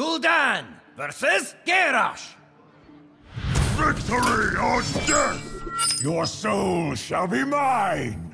Gul'dan versus Garrosh. Victory or death! Your soul shall be mine!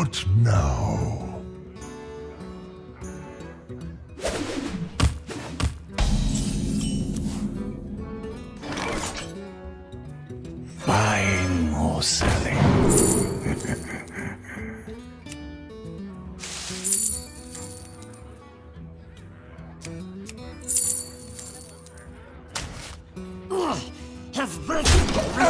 What now? Buying or selling? Have breaking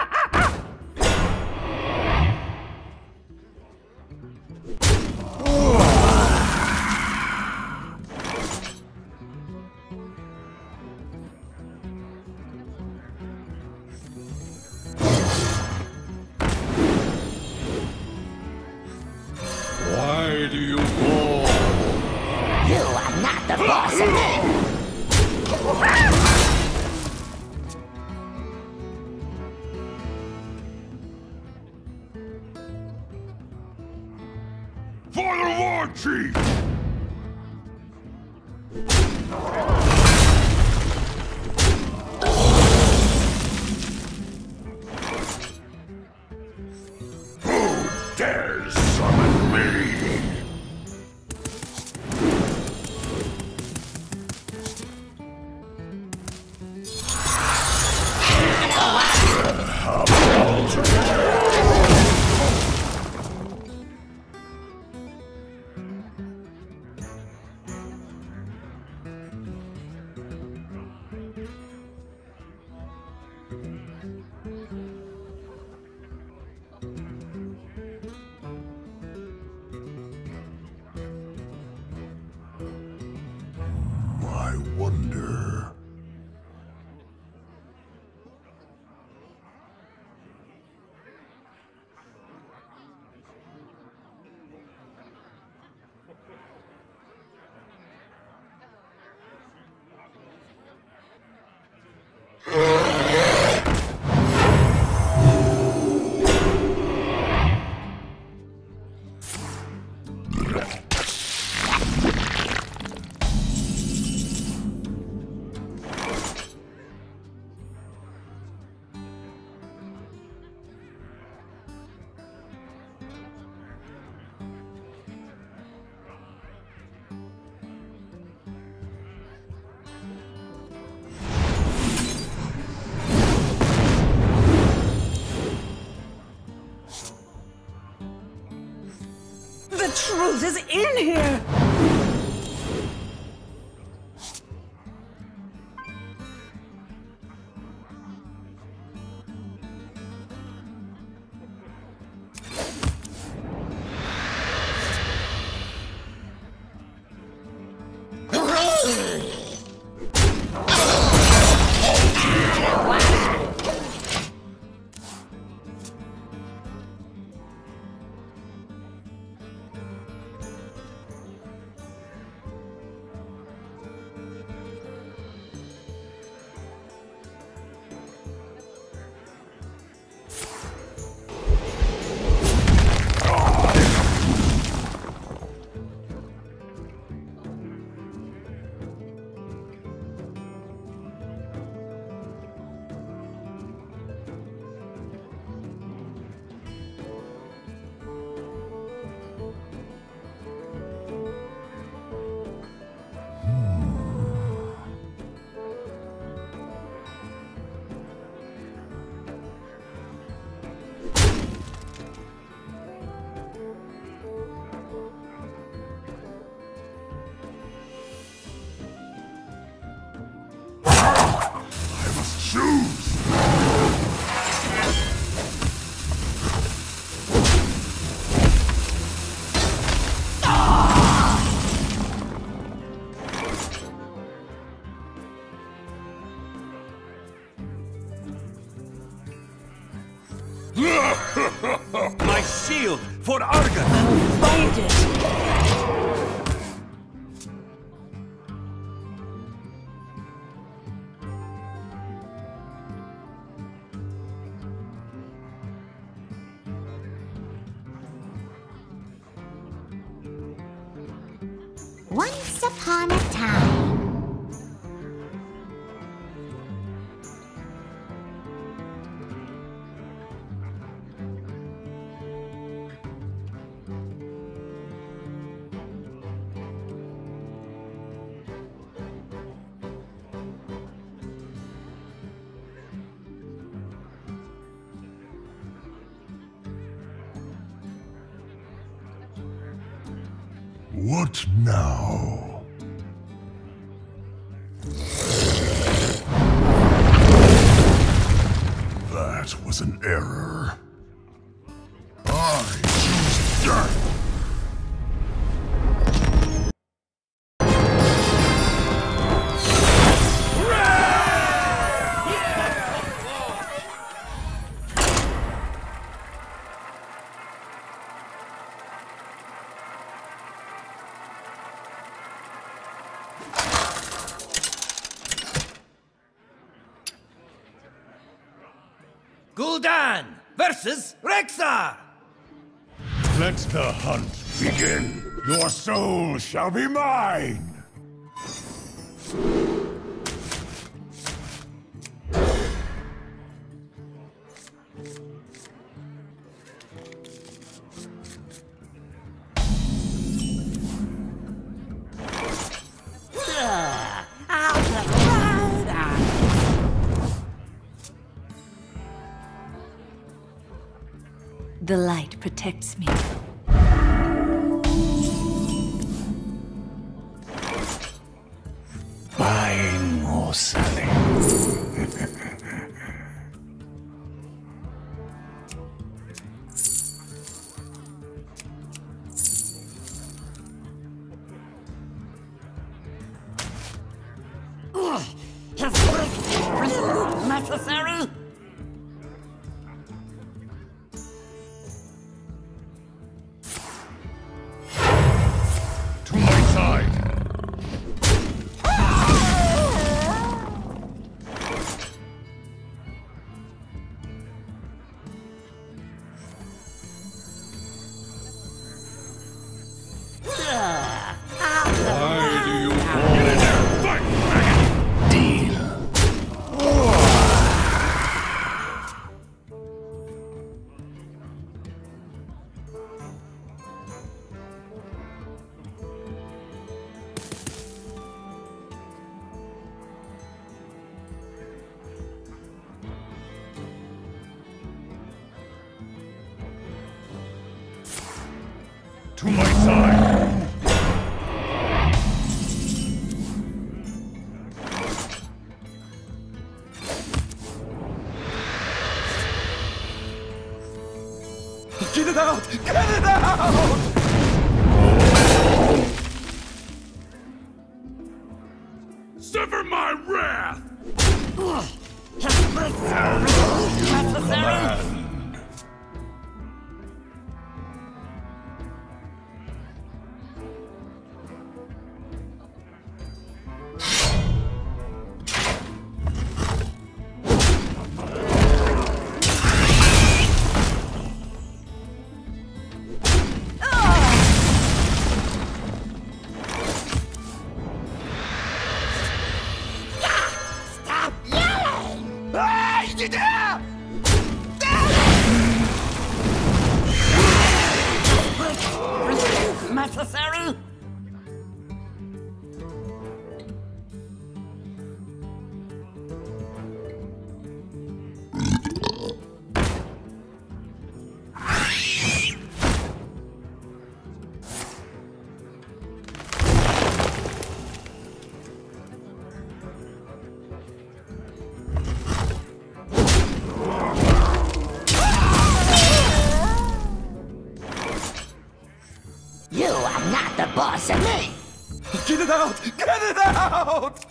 I truth is in here! Once upon a time. What now? That was an error. I choose death. Gul'dan versus Rexxar! Let the hunt begin. Your soul shall be mine. The light protects me. Buying or selling. To my side. Get it out! Get it out! Sever my wrath! Necessary? Stop Necessary? Are not the boss of me! Get it out! Get it out!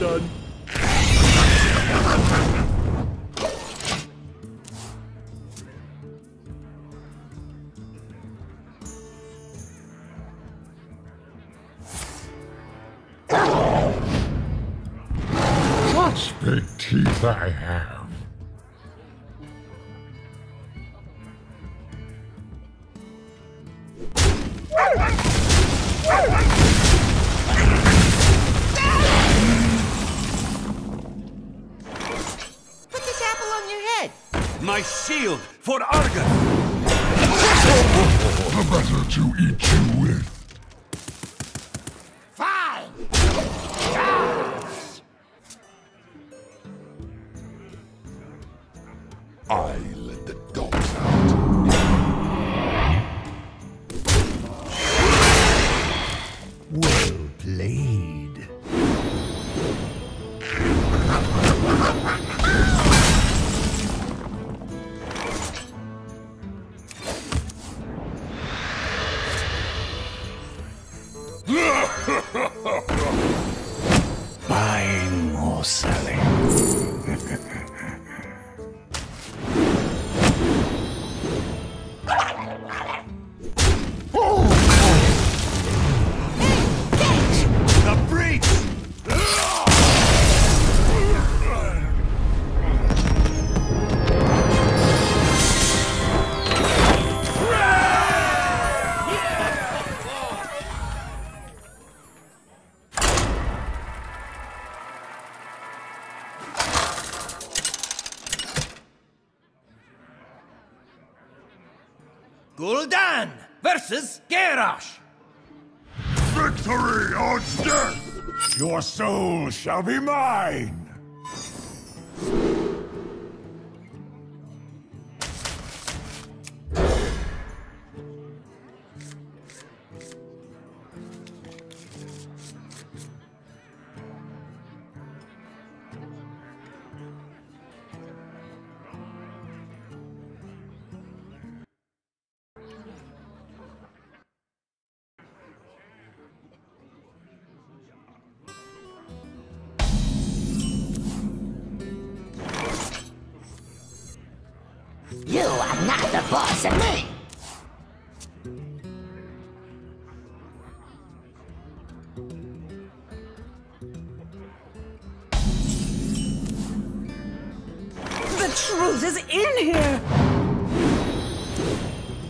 Run. Such big teeth I have. My shield for Argus. The better to eat you with. Fine. I Gul'dan versus Garrosh. Victory or death! Your soul shall be mine! Not the boss of me. The truth is in here!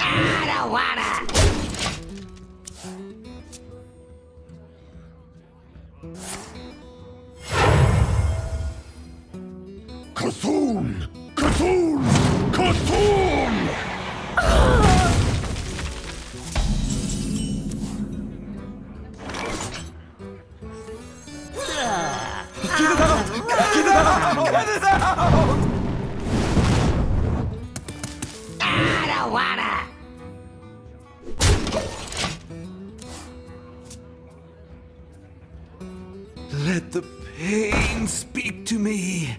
I don't wanna. I don't wanna. Let the pain speak to me.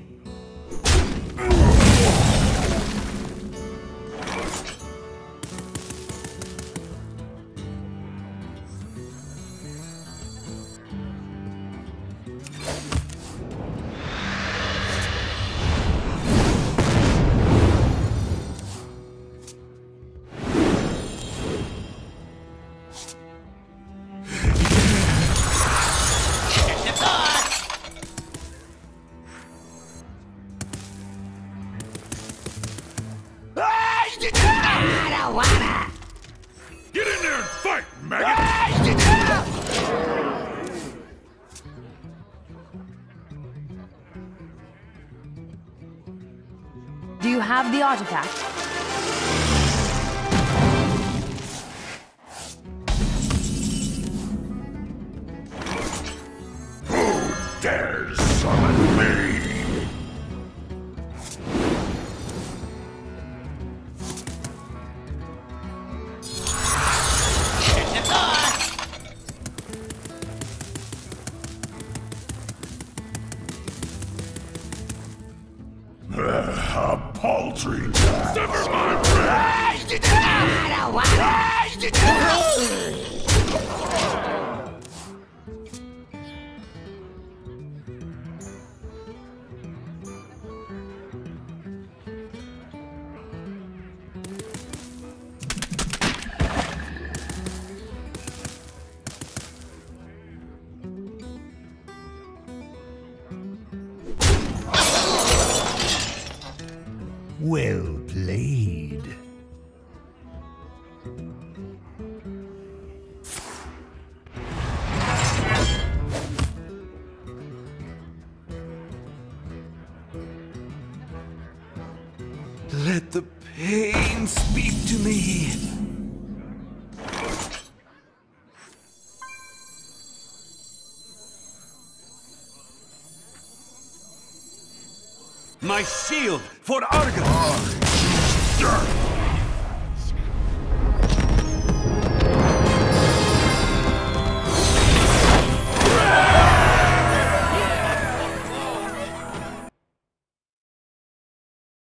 Artifact? Dares summon me! Let the pain speak to me. My shield for Argus! Ah,